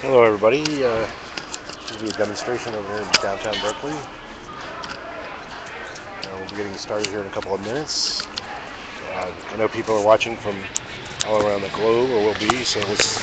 Hello, everybody. Uh, this will be a demonstration over here in downtown Berkeley. Uh, we'll be getting started here in a couple of minutes. Uh, I know people are watching from all around the globe, or will be, so let's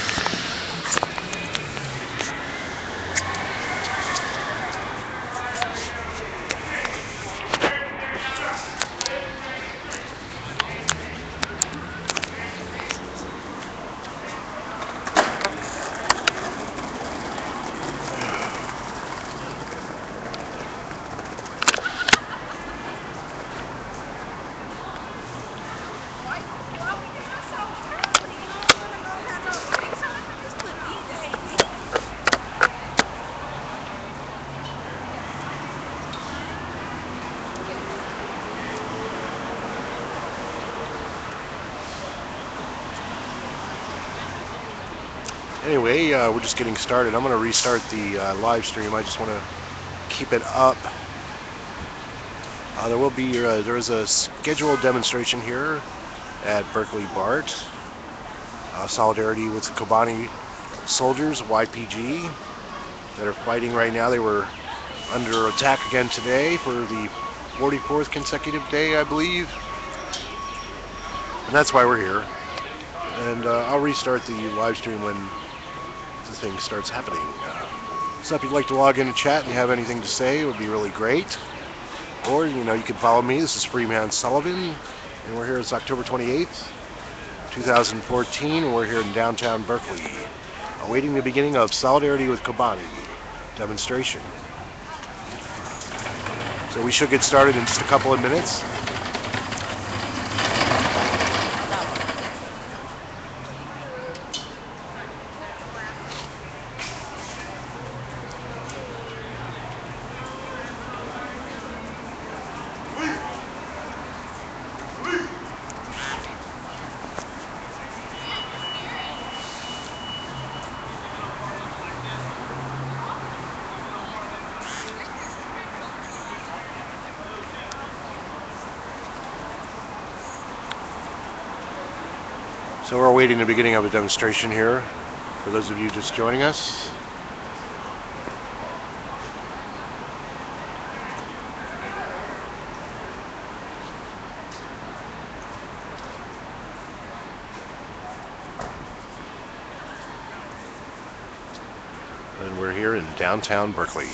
Anyway, uh, we're just getting started. I'm going to restart the uh, live stream. I just want to keep it up. Uh, there will be uh, there is a scheduled demonstration here at Berkeley BART. Uh, solidarity with the Kobani soldiers, YPG, that are fighting right now. They were under attack again today for the 44th consecutive day, I believe. And that's why we're here. And uh, I'll restart the live stream when the thing starts happening. Uh, so if you'd like to log in and chat and you have anything to say, it would be really great. Or, you know, you can follow me. This is Freeman Sullivan, and we're here. It's October 28th, 2014, and we're here in downtown Berkeley, awaiting the beginning of Solidarity with Kobani demonstration. So we should get started in just a couple of minutes. So we're awaiting the beginning of a demonstration here. For those of you just joining us. And we're here in downtown Berkeley.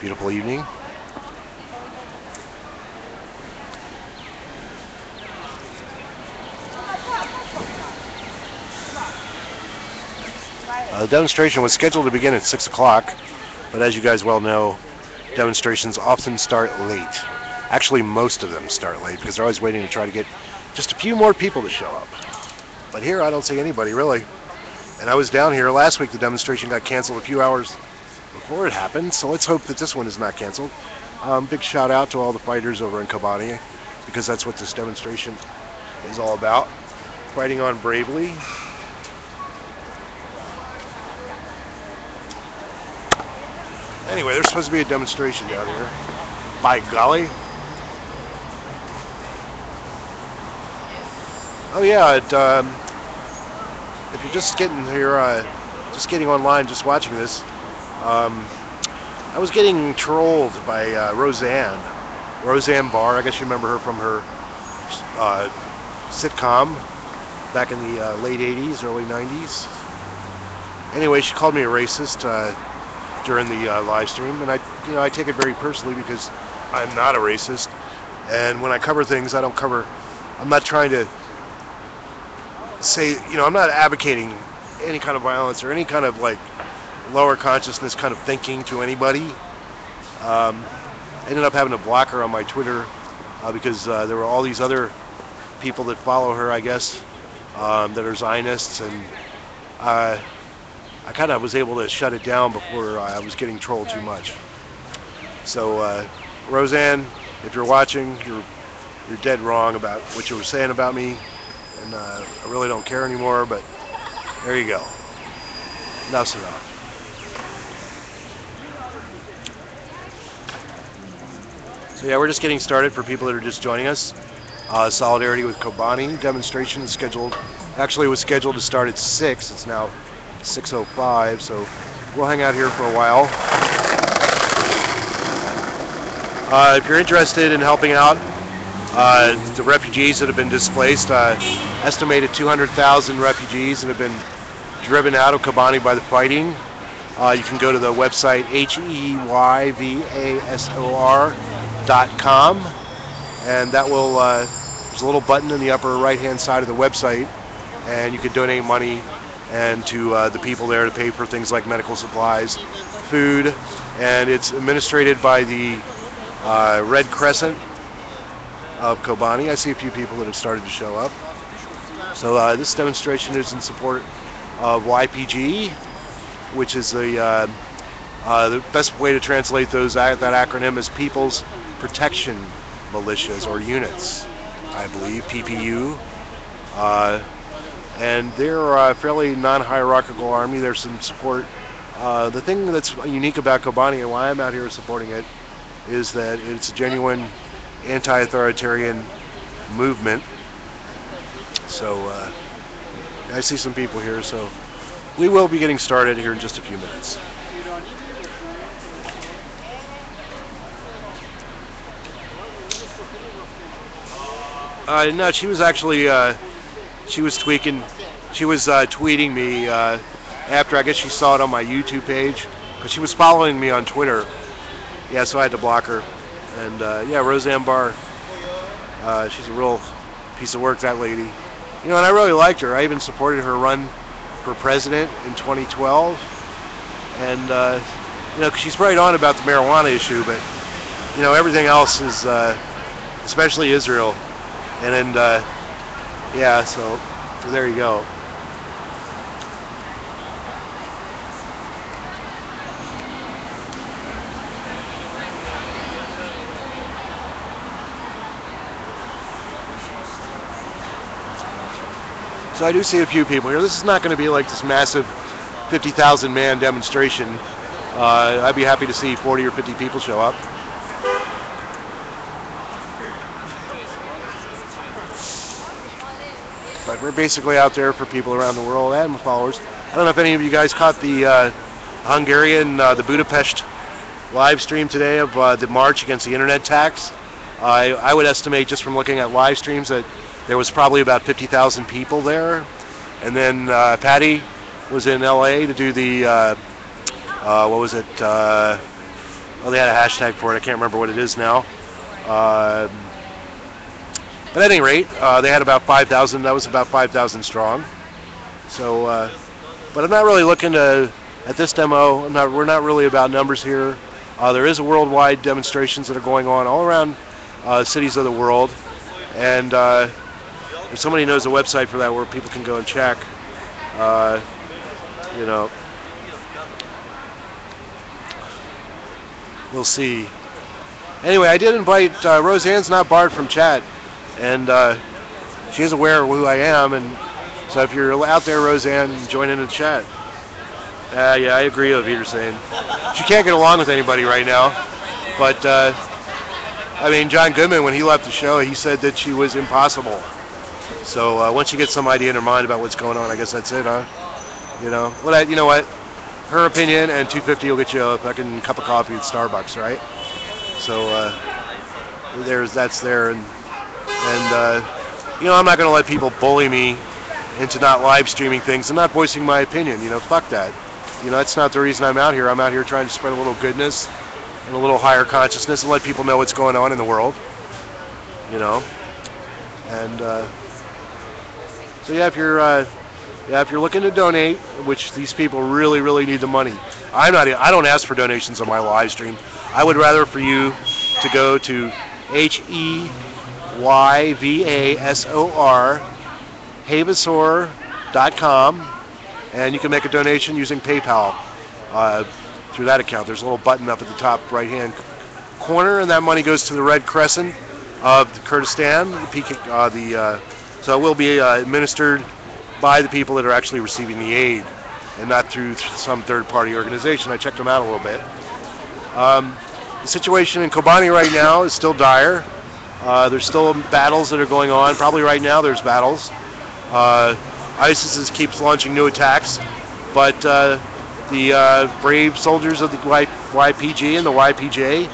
Beautiful evening. The demonstration was scheduled to begin at 6 o'clock, but as you guys well know, demonstrations often start late. Actually, most of them start late because they're always waiting to try to get just a few more people to show up. But here, I don't see anybody really. And I was down here last week, the demonstration got canceled a few hours before it happened, so let's hope that this one is not canceled. Um, big shout out to all the fighters over in Kobani because that's what this demonstration is all about. Fighting on bravely, Anyway, there's supposed to be a demonstration down here. By golly. Oh yeah, it, um, if you're just getting here, uh, just getting online, just watching this, um, I was getting trolled by uh, Roseanne. Roseanne Barr, I guess you remember her from her uh, sitcom back in the uh, late 80s, early 90s. Anyway, she called me a racist uh, during the uh, live stream, and I, you know, I take it very personally because I'm not a racist, and when I cover things, I don't cover. I'm not trying to say, you know, I'm not advocating any kind of violence or any kind of like lower consciousness kind of thinking to anybody. Um, I ended up having a blocker on my Twitter uh, because uh, there were all these other people that follow her, I guess, um, that are Zionists, and uh, I kind of was able to shut it down before I was getting trolled too much. So, uh, Roseanne, if you're watching, you're you're dead wrong about what you were saying about me, and uh, I really don't care anymore. But there you go. Enough's enough. So yeah, we're just getting started for people that are just joining us. Uh, Solidarity with Kobani demonstration is scheduled. Actually, was scheduled to start at six. It's now 6:05, so we'll hang out here for a while. Uh, if you're interested in helping out uh, the refugees that have been displaced, uh, estimated 200,000 refugees that have been driven out of Kobani by the fighting. Uh, you can go to the website h-e-y-v-a-s-o-r.com and that will, uh, there's a little button in the upper right hand side of the website and you can donate money and to uh, the people there to pay for things like medical supplies, food, and it's administered by the uh, Red Crescent of Kobani. I see a few people that have started to show up. So uh, this demonstration is in support of YPG, which is the uh, uh, the best way to translate those that acronym is People's Protection Militias or units, I believe PPU. And they're a fairly non-hierarchical army. There's some support. Uh, the thing that's unique about Kobani and why I'm out here supporting it is that it's a genuine anti-authoritarian movement. So uh, I see some people here, so we will be getting started here in just a few minutes. Uh, no, she was actually uh, she was tweaking, she was uh, tweeting me uh, after I guess she saw it on my YouTube page, because she was following me on Twitter. Yeah, so I had to block her. And uh, yeah, Roseanne Barr, uh, she's a real piece of work, that lady. You know, and I really liked her. I even supported her run for president in 2012. And, uh, you know, she's right on about the marijuana issue, but, you know, everything else is, uh, especially Israel. And uh, yeah, so, there you go. So I do see a few people here. This is not going to be like this massive 50,000 man demonstration. Uh, I'd be happy to see 40 or 50 people show up. We're basically out there for people around the world and followers. I don't know if any of you guys caught the uh, Hungarian, uh, the Budapest live stream today of uh, the march against the internet tax. I, I would estimate just from looking at live streams that there was probably about 50,000 people there. And then uh, Patty was in LA to do the, uh, uh, what was it? Well, they had a hashtag for it. I can't remember what it is now. At any rate, uh, they had about 5,000. That was about 5,000 strong. So, uh, but I'm not really looking to, at this demo, not, we're not really about numbers here. there is a worldwide demonstrations that are going on all around cities of the world. And if somebody knows a website for that where people can go and check, uh, you know, we'll see. Anyway, I did invite uh, Roseanne's not barred from chat, and uh, she is aware of who I am, and so if you're out there, Roseanne, join in the chat. Uh, yeah, I agree with you're saying. She can't get along with anybody right now, but uh, I mean, John Goodman, when he left the show, he said that she was impossible. So uh, once you get some idea in her mind about what's going on, I guess that's it, huh? You know, well, I, you know what? Her opinion and 250 will get you a fucking cup of coffee at Starbucks, right? So uh, there's that's there, and and uh, you know, I'm not gonna let people bully me into not live streaming things and not voicing my opinion. You know, fuck that. You know, that's not the reason I'm out here. I'm out here trying to spread a little goodness and a little higher consciousness and let people know what's going on in the world. You know, and. Uh, so yeah, if you're uh, yeah, if you're looking to donate, which these people really, really need the money. I'm not. I don't ask for donations on my live stream. I would rather for you to go to H E Y V A S O R Heyvasor.com and you can make a donation using PayPal uh, through that account. There's a little button up at the top right hand corner, and that money goes to the Red Crescent of Kurdistan, the, uh, the uh, so it will be uh, administered by the people that are actually receiving the aid and not through some third-party organization. I checked them out a little bit. Um, the situation in Kobani right now is still dire. Uh, there's still battles that are going on. Probably right now there's battles. Uh, ISIS is, keeps launching new attacks but uh, the uh, brave soldiers of the y- YPG and the YPJ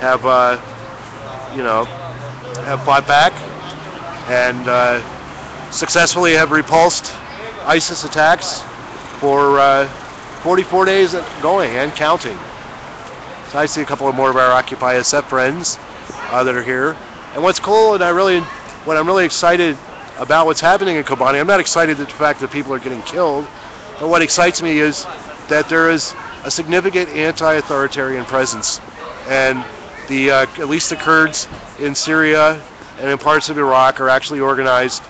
have, uh, you know, have fought back and successfully have repulsed ISIS attacks for uh, 44 days going and counting. So I see a couple of more of our Occupy SF friends uh, that are here. And what's cool, and I really, what I'm really excited about what's happening in Kobani, I'm not excited at the fact that people are getting killed, but what excites me is that there is a significant anti-authoritarian presence, and the uh, at least the Kurds in Syria and in parts of Iraq are actually organized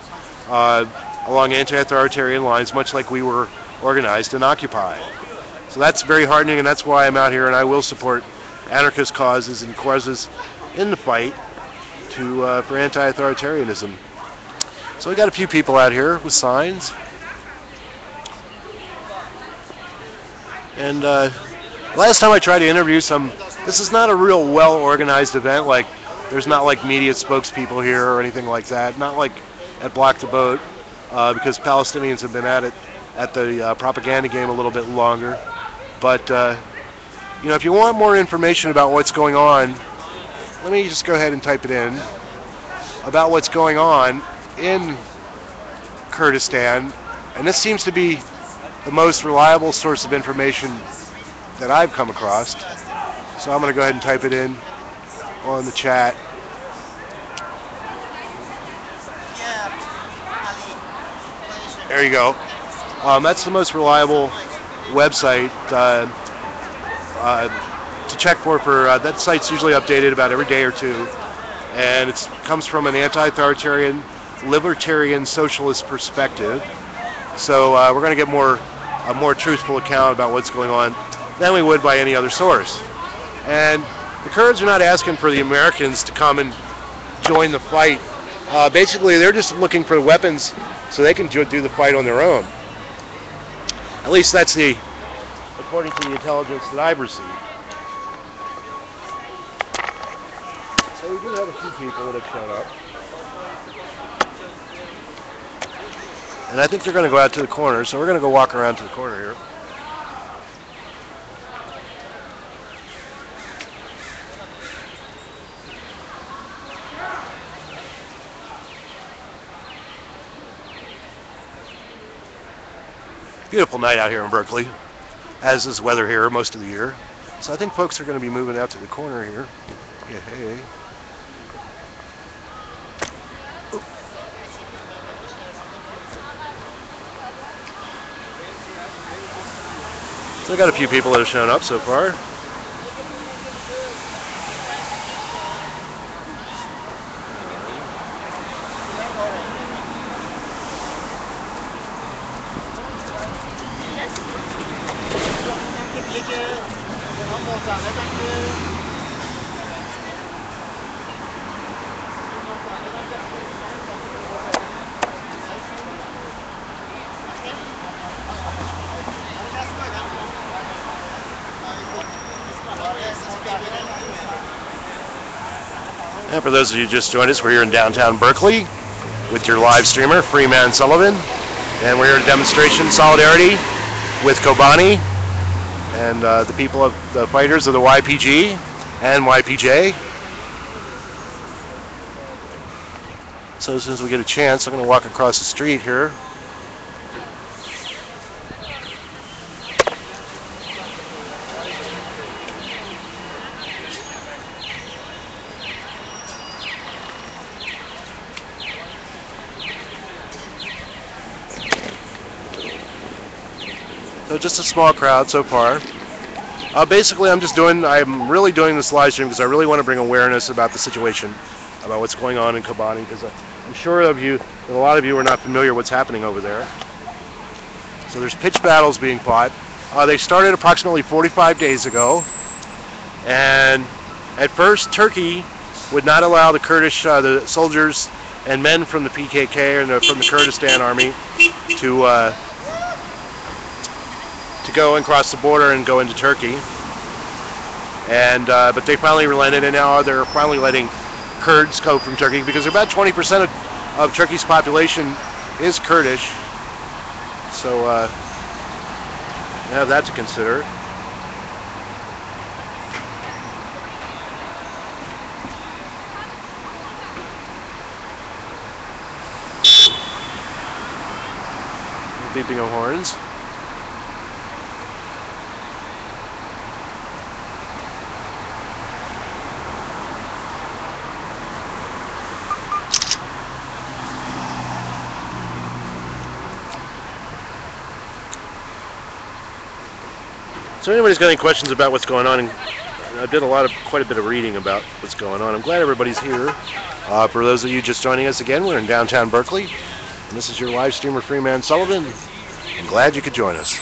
uh, along anti-authoritarian lines, much like we were organized in Occupy. So that's very heartening, and that's why I'm out here, and I will support anarchist causes and causes in the fight to uh, for anti-authoritarianism. So we got a few people out here with signs. And uh, last time I tried to interview some, this is not a real well-organized event. Like, there's not like media spokespeople here or anything like that. Not like at Block the Boat, uh, because Palestinians have been at it at the uh, propaganda game a little bit longer. But uh, you know, if you want more information about what's going on, let me just go ahead and type it in about what's going on in Kurdistan, and this seems to be the most reliable source of information that I've come across. So I'm going to go ahead and type it in on the chat. There you go. Um, that's the most reliable website uh, uh, to check for. For uh, that site's usually updated about every day or two, and it comes from an anti-authoritarian, libertarian, socialist perspective. So uh, we're going to get more a more truthful account about what's going on than we would by any other source. And the Kurds are not asking for the Americans to come and join the fight. Uh, basically, they're just looking for weapons so they can do the fight on their own. At least that's the, according to the intelligence that I've received. A few people that have shown up. And I think they're going to go out to the corner, so we're going to go walk around to the corner here. Beautiful night out here in Berkeley, as is weather here most of the year. So I think folks are going to be moving out to the corner here. Yeah, hey. So I got a few people that have shown up so far. And for those of you just joined us, we're here in downtown Berkeley with your live streamer, Freeman Sullivan. And we're here a demonstration solidarity with Kobani and uh, the people of the fighters of the YPG and YPJ. So as soon as we get a chance, I'm going to walk across the street here. So just a small crowd so far. Uh, basically, I'm just doing, I'm really doing this live stream because I really want to bring awareness about the situation, about what's going on in Kobani, because I'm sure of you, a lot of you are not familiar what's happening over there. So there's pitched battles being fought. Uh, they started approximately 45 days ago, and at first Turkey would not allow the Kurdish, uh, the soldiers and men from the PKK and from the Kurdistan army to uh, to go and cross the border and go into Turkey. And uh, but they finally relented, and now they're finally letting Kurds go from Turkey because about 20% of, of Turkey's population is Kurdish. So uh, have that to consider. Beeping of horns. So anybody's got any questions about what's going on, and I did a lot of, quite a bit of reading about what's going on. I'm glad everybody's here. Uh, for those of you just joining us again, we're in downtown Berkeley, and this is your live streamer Freeman Sullivan. I'm glad you could join us.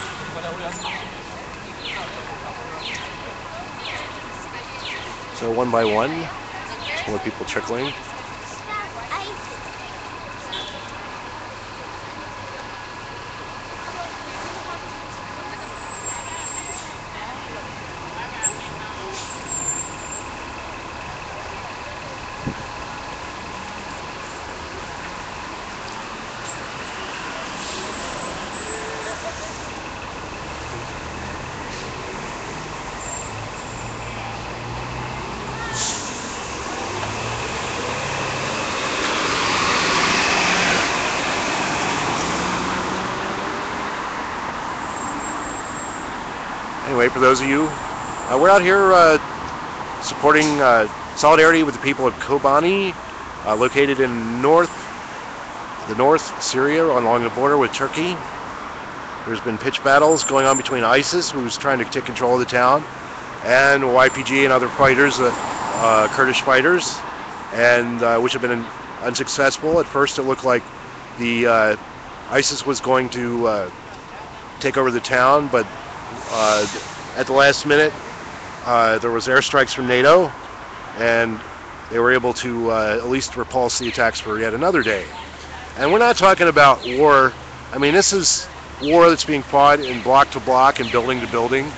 So one by one, more people trickling. Anyway, for those of you, uh, we're out here uh, supporting uh, solidarity with the people of Kobani, uh, located in north, the north Syria, along the border with Turkey. There's been pitched battles going on between ISIS, who's trying to take control of the town, and YPG and other fighters, uh, Kurdish fighters, and which have been unsuccessful. At first, it looked like the ISIS was going to take over the town, but uh, at the last minute, uh, there was airstrikes from NATO, and they were able to uh, at least repulse the attacks for yet another day. And we're not talking about war. I mean, this is war that's being fought in block to block and building to building.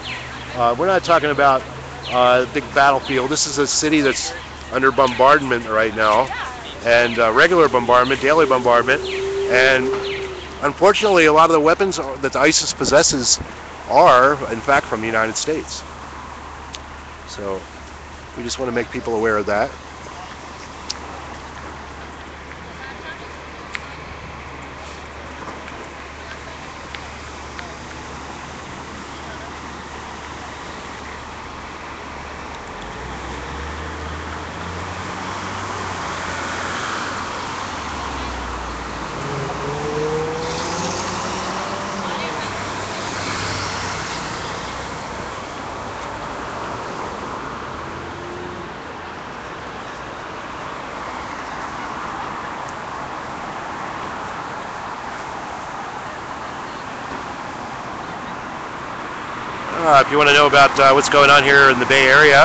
Uh, we're not talking about a big battlefield. This is a city that's under bombardment right now, and uh, regular bombardment, daily bombardment, and unfortunately, a lot of the weapons that ISIS possesses are, in fact, from the United States. So we just want to make people aware of that. You want to know about uh, what's going on here in the Bay Area,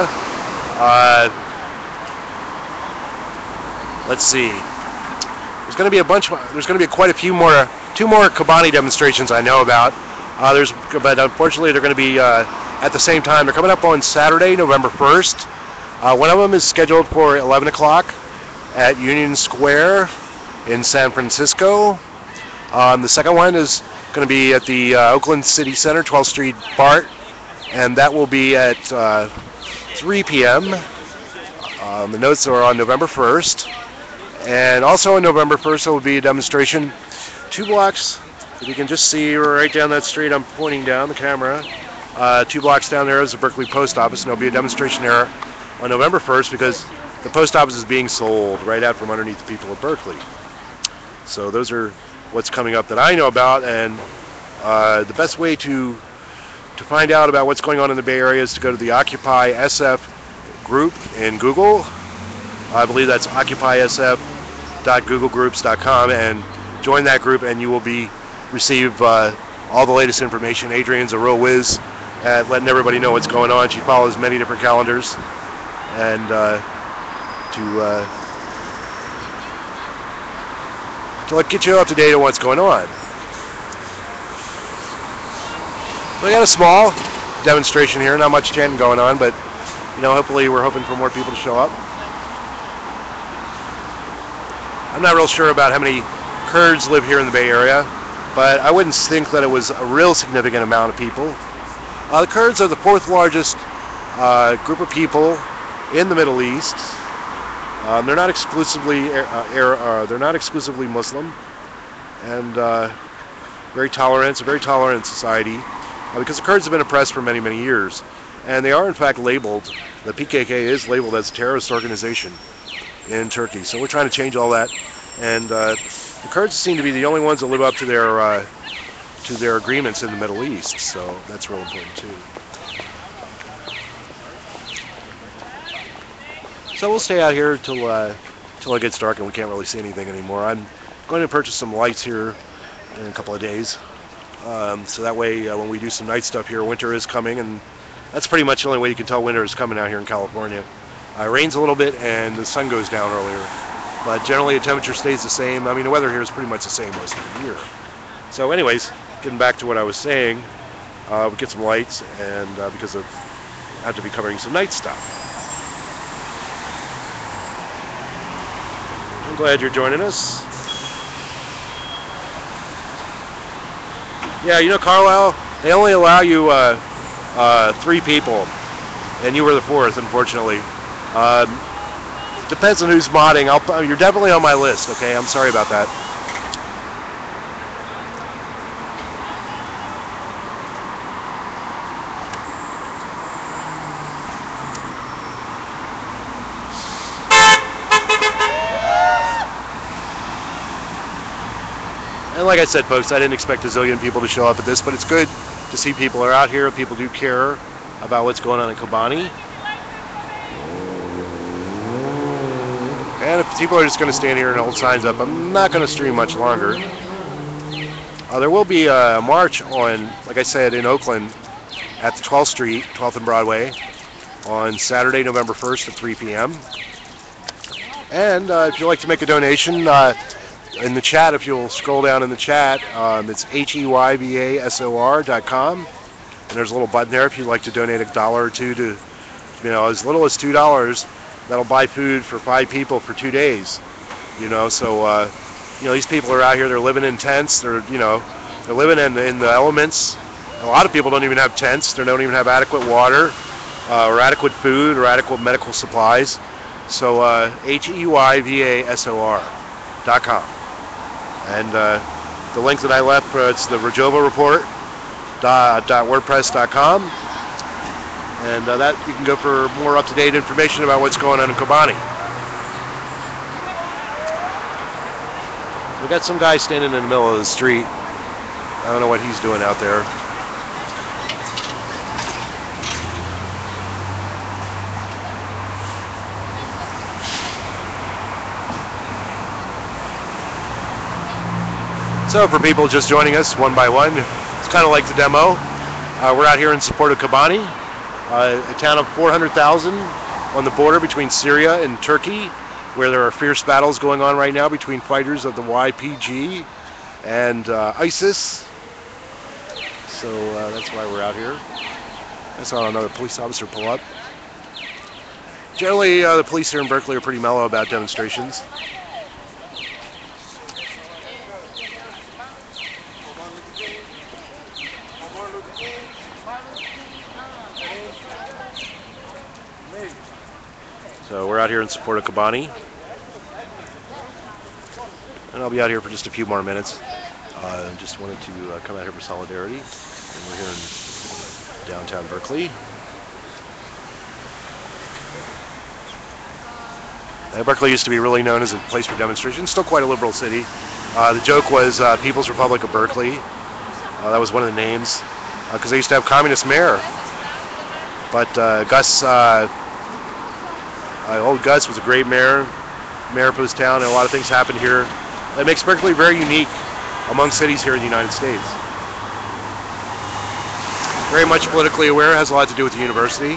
uh, let's see. There's going to be a bunch. There's going to be quite a few more, two more Kobani demonstrations I know about. Uh, there's, but unfortunately, they're going to be uh, at the same time. They're coming up on Saturday, November 1st. Uh, one of them is scheduled for 11 o'clock at Union Square in San Francisco. Um, the second one is going to be at the Oakland City Center, 12th Street BART and that will be at uh, 3 p.m. Um, the notes are on November 1st. And also on November 1st, there will be a demonstration two blocks. If you can just see right down that street. I'm pointing down the camera. Uh, two blocks down there is the Berkeley Post Office, and there'll be a demonstration there on November 1st because the post office is being sold right out from underneath the people of Berkeley. So those are what's coming up that I know about, and uh, the best way to to find out about what's going on in the Bay Area is to go to the Occupy SF group in Google. I believe that's occupysf.googlegroups.com and join that group and you will be receive uh, all the latest information. Adrian's a real whiz at letting everybody know what's going on. She follows many different calendars and uh, to uh, to get you up to date on what's going on. We got a small demonstration here, not much chanting going on, but you know, hopefully we're hoping for more people to show up. I'm not real sure about how many Kurds live here in the Bay Area, but I wouldn't think that it was a real significant amount of people. Uh, the Kurds are the fourth largest uh, group of people in the Middle East. Um, they're not exclusively uh, uh, they're not exclusively Muslim, and uh, very tolerant. It's a very tolerant society because the Kurds have been oppressed for many many years, and they are in fact labeled. The PKK is labeled as a terrorist organization in Turkey. So we're trying to change all that, and uh, the Kurds seem to be the only ones that live up to their uh, to their agreements in the Middle East. So that's real important too. So we'll stay out here till uh, till it gets dark and we can't really see anything anymore. I'm going to purchase some lights here in a couple of days, um, so that way uh, when we do some night stuff here, winter is coming, and that's pretty much the only way you can tell winter is coming out here in California. Uh, it rains a little bit and the sun goes down earlier, but generally the temperature stays the same. I mean the weather here is pretty much the same most of the year. So, anyways, getting back to what I was saying, uh, we get some lights, and uh, because of I have to be covering some night stuff. I'm glad you're joining us. Yeah, you know, Carlisle, they only allow you uh, uh, three people, and you were the fourth, unfortunately. Um, depends on who's modding. I'll, you're definitely on my list, okay? I'm sorry about that. And like I said, folks, I didn't expect a zillion people to show up at this, but it's good to see people are out here. People do care about what's going on in Kobani. And if people are just going to stand here and hold signs up, I'm not going to stream much longer. Uh, there will be a march on, like I said, in Oakland at the 12th Street, 12th and Broadway, on Saturday, November 1st at 3 p.m. And uh, if you'd like to make a donation, uh, in the chat, if you'll scroll down in the chat, um, it's com, And there's a little button there if you'd like to donate a dollar or two to, you know, as little as $2. That'll buy food for five people for two days. You know, so, uh, you know, these people are out here, they're living in tents. They're, you know, they're living in, in the elements. A lot of people don't even have tents. They don't even have adequate water uh, or adequate food or adequate medical supplies. So, uh, H-E-Y-V-A-S-O-R dot com. And uh, the link that I left, uh, it's the Rojava report dot, dot wordpress.com. And uh, that you can go for more up-to-date information about what's going on in Kobani. We got some guy standing in the middle of the street. I don't know what he's doing out there. So for people just joining us one by one, it's kind of like the demo. Uh, we're out here in support of Kobani, uh, a town of 400,000 on the border between Syria and Turkey, where there are fierce battles going on right now between fighters of the YPG and uh, ISIS. So uh, that's why we're out here. I saw another police officer pull up. Generally, uh, the police here in Berkeley are pretty mellow about demonstrations. So we're out here in support of Kobani. And I'll be out here for just a few more minutes. Uh, just wanted to uh, come out here for solidarity. And we're here in downtown Berkeley. Uh, Berkeley used to be really known as a place for demonstrations. Still quite a liberal city. Uh, the joke was uh, People's Republic of Berkeley. Uh, that was one of the names because they used to have communist mayor. But Gus uh, old Gus was a great mayor, mayor for this town, and a lot of things happened here that makes Berkeley very unique among cities here in the United States. Very much politically aware, has a lot to do with the university.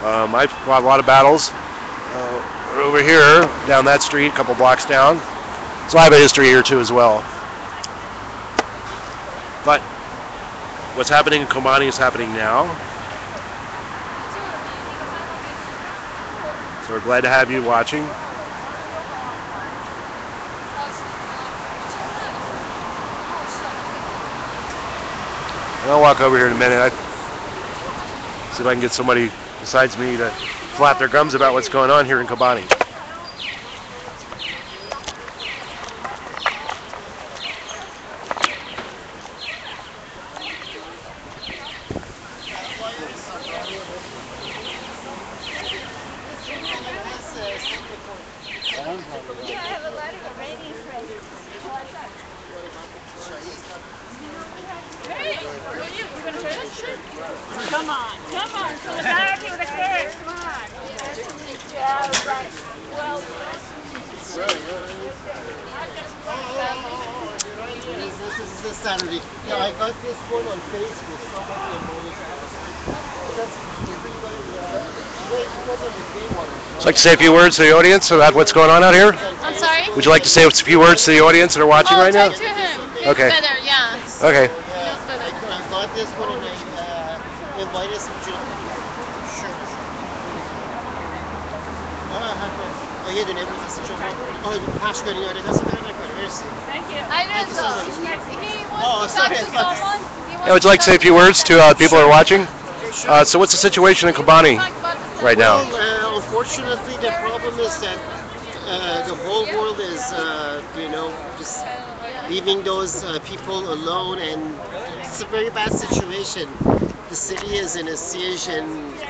Um, I've fought a lot of battles uh, over here, down that street, a couple blocks down. So I have a history here too as well. But what's happening in Kobani is happening now. So we're glad to have you watching. And I'll walk over here in a minute. I, See if I can get somebody besides me to flap their gums about what's going on here in Kobani. Come on, come on, solidarity with the kids, come on. Yeah, right. Well, This is this Saturday. Yeah, I got this one on Facebook. Somebody apologized. That's everybody. uh, Wait, it wasn't the gay one. Would you like to say a few words to the audience about what's going on out here? I'm sorry? Would you like to say a few words to the audience that are watching oh, right now? okay. Better, yeah. Okay. Yeah, would you like to say a few words to uh, people who are watching? Uh, so what's the situation in Kobani right now? Unfortunately, the problem is that uh, the whole world is, uh, you know, just leaving those uh, people alone, and it's a very bad situation. The city is in a siege, and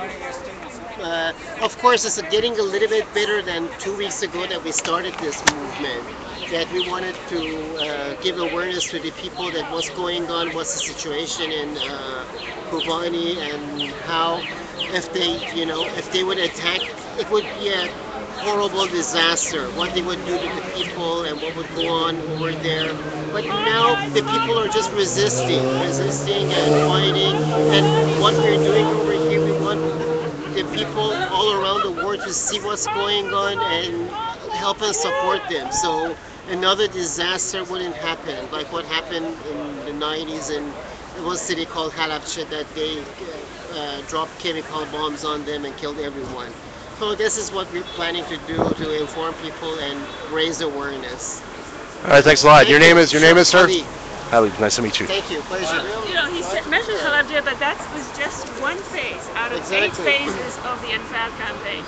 uh, of course, it's getting a little bit better than two weeks ago that we started this movement. That we wanted to uh, give awareness to the people that what's going on, what's the situation in uh, Kobani, and how if they, you know, if they would attack, it would be a horrible disaster. What they would do to the people and what would go on over there. But now the people are just resisting, resisting and fighting. And what we're doing over here, we want the people all around the world to see what's going on and help and support them. So another disaster wouldn't happen, like what happened in the 90s in one city called Halabja that they uh, dropped chemical bombs on them and killed everyone. So this is what we're planning to do to inform people and raise awareness. All right, thanks a lot. Your name is your name is sir. Ali, Ali, nice to meet you. Thank you. Pleasure. You know, he said, mentioned Halabja, but that was just one phase out of eight phases of the Anfal campaign.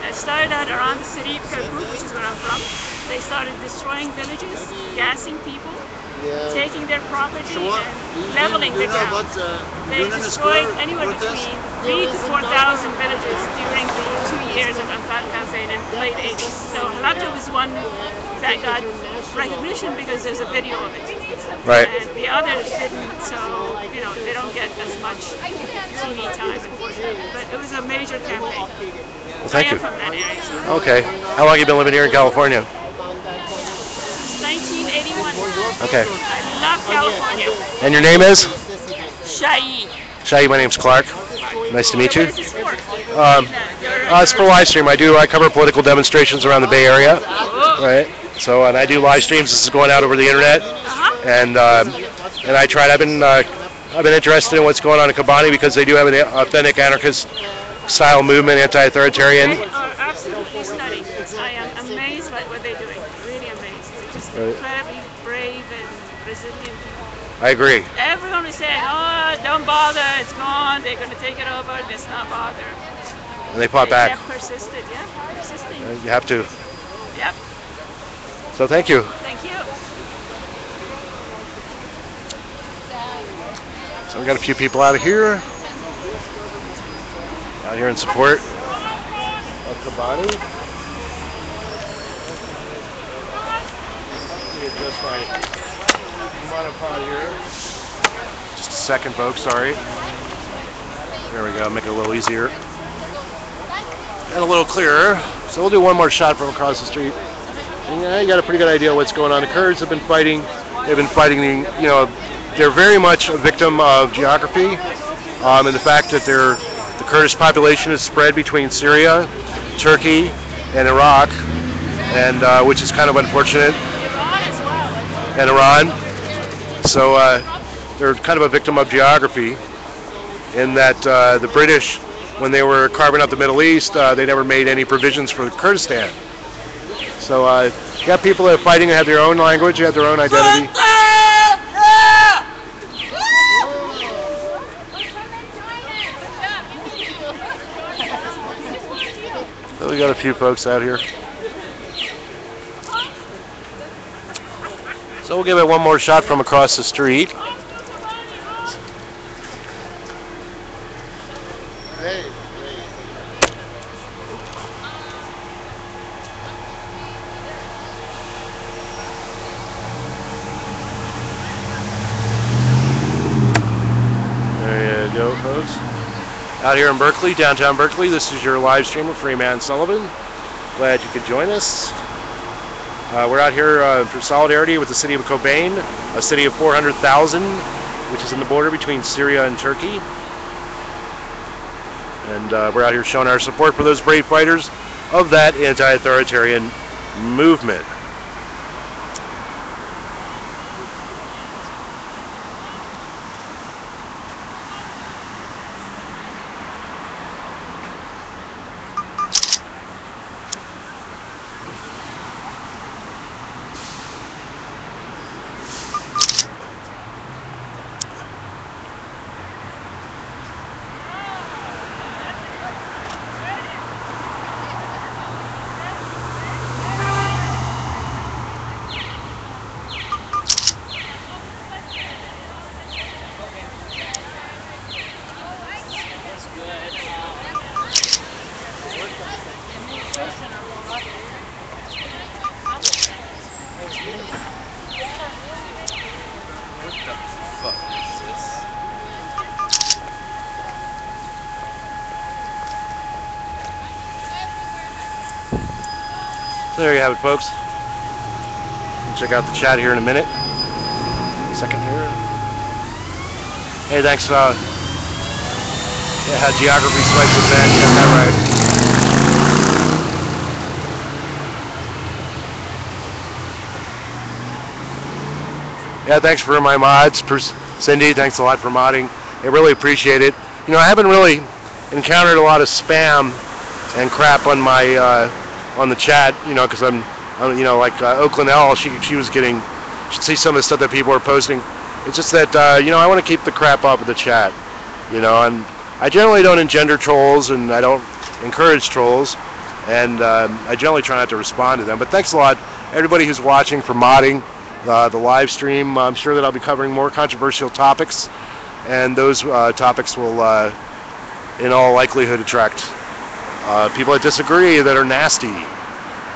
It started out around the city of Kirkuk, which is where I'm from. They started destroying villages, gassing people, Yeah. taking their property, Sure. and leveling you the ground. what uh, They destroyed anywhere protest? between three to four thousand villages during the two years of Anfal campaign in the late 80s. So Halabja was one that got recognition because there's a video of it. Right. And the others didn't, so you know they don't get as much TV time, unfortunately. But it was a major campaign. Well, thank I am you. from that area. So Okay. How long have you been living here in California? since 1981. Okay. I love California. And your name is? Shai. Shai, my name's Clark. Nice to meet you. What is this for? Um, You're- Uh, it's for live stream. I do. I cover political demonstrations around the Bay Area, right? So, and I do live streams. This is going out over the internet, Uh-huh. and um, and I tried. I've been uh, I've been interested in what's going on in Kobani because they do have an authentic anarchist style movement, anti-authoritarian. They are absolutely stunning. I am amazed by what they're doing. Really amazed. Just Right. incredibly brave and resilient people. I agree. Everyone is saying, oh, don't bother, it's gone, they're going to take it over, let's not bother. And they fought They back. have persisted, yeah, persisting. Uh, You have to. Yep, So thank you. thank you. So we got a few people out of here. Out here in support of Kobani. Just my monopod here. Just a second, folks. Sorry. There we go. Make it a little easier and a little clearer. So we'll do one more shot from across the street. And, yeah, you got a pretty good idea what's going on. The Kurds have been fighting. They've been fighting. The, you know, they're very much a victim of geography um, and the fact that they're, the Kurdish population is spread between Syria, Turkey, and Iraq, and uh, which is kind of unfortunate, and Iran so uh, they're kind of a victim of geography in that uh, the British, when they were carving up the Middle East, uh, they never made any provisions for Kurdistan. So uh, you got people that are fighting and have their own language, you have their own identity. We got a few folks out here. So we'll give it one more shot from across the street. There you go, folks. Out here in Berkeley, downtown Berkeley, this is your live stream with Freeman Sullivan. Glad you could join us. Uh, we're out here uh, for solidarity with the city of Kobane, a city of 400,000, which is in the border between Syria and Turkey. And uh, we're out here showing our support for those brave fighters of that anti-authoritarian movement. There you have it, folks. Check out the chat here in a minute. Second here. Hey, thanks. Uh, yeah, geography swipes. You got that right. Yeah, thanks for my mods. Cindy, thanks a lot for modding. I really appreciate it. You know, I haven't really encountered a lot of spam and crap on my uh, on the chat. You know, because I'm, I'm, you know, like uh, Oakland L. She she was getting, should see some of the stuff that people are posting. It's just that uh, you know I want to keep the crap off of the chat. You know, and I generally don't engender trolls and I don't encourage trolls, and um, I generally try not to respond to them. But thanks a lot, everybody who's watching for modding uh, the live stream. I'm sure that I'll be covering more controversial topics, and those uh, topics will, uh, in all likelihood, attract uh, people that disagree that are nasty.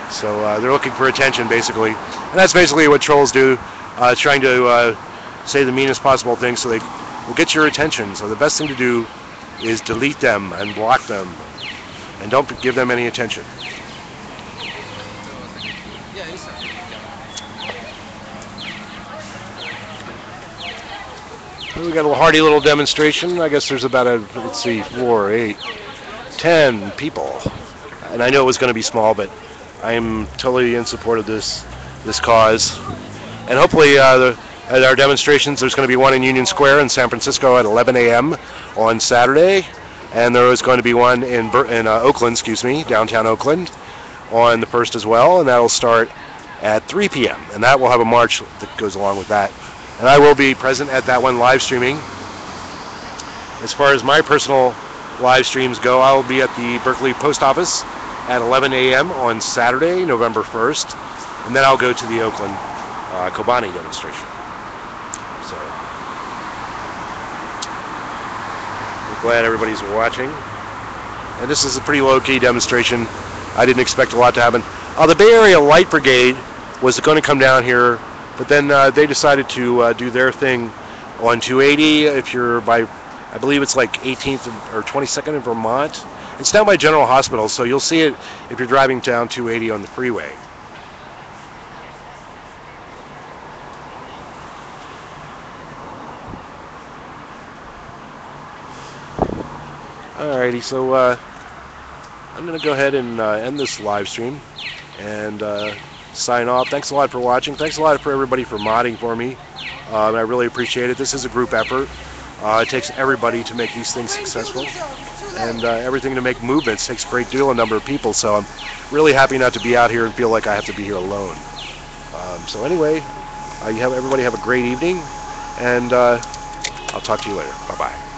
So uh, they're looking for attention, basically, and that's basically what trolls do, uh, trying to uh, say the meanest possible things so they will get your attention. So the best thing to do is delete them and block them, and don't give them any attention. We got a hearty little demonstration. I guess there's about a let's see, four, or eight, ten people, and I know it was going to be small, but I am totally in support of this this cause. And hopefully, uh, the, at our demonstrations, there's going to be one in Union Square in San Francisco at 11 a.m. on Saturday, and there is going to be one in in uh, Oakland, excuse me, downtown Oakland, on the first as well, and that'll start at 3 p.m. And that will have a march that goes along with that. And I will be present at that one live streaming. As far as my personal live streams go, I will be at the Berkeley Post Office at 11 a.m. on Saturday, November 1st, and then I'll go to the Oakland uh, Kobani demonstration. So, we're glad everybody's watching. And this is a pretty low-key demonstration. I didn't expect a lot to happen. Uh, the Bay Area Light Brigade was going to come down here, but then uh, they decided to uh, do their thing on 280. If you're by, I believe it's like 18th or 22nd in Vermont. It's down by General Hospital, so you'll see it if you're driving down 280 on the freeway. Alrighty, so uh, I'm going to go ahead and uh, end this live stream and uh, sign off. Thanks a lot for watching. Thanks a lot for everybody for modding for me. Um, I really appreciate it. This is a group effort. Uh, it takes everybody to make these things successful, and uh, everything to make movements takes a great deal of number of people. So I'm really happy not to be out here and feel like I have to be here alone. Um, so anyway, uh, you have everybody have a great evening, and uh, I'll talk to you later. Bye bye.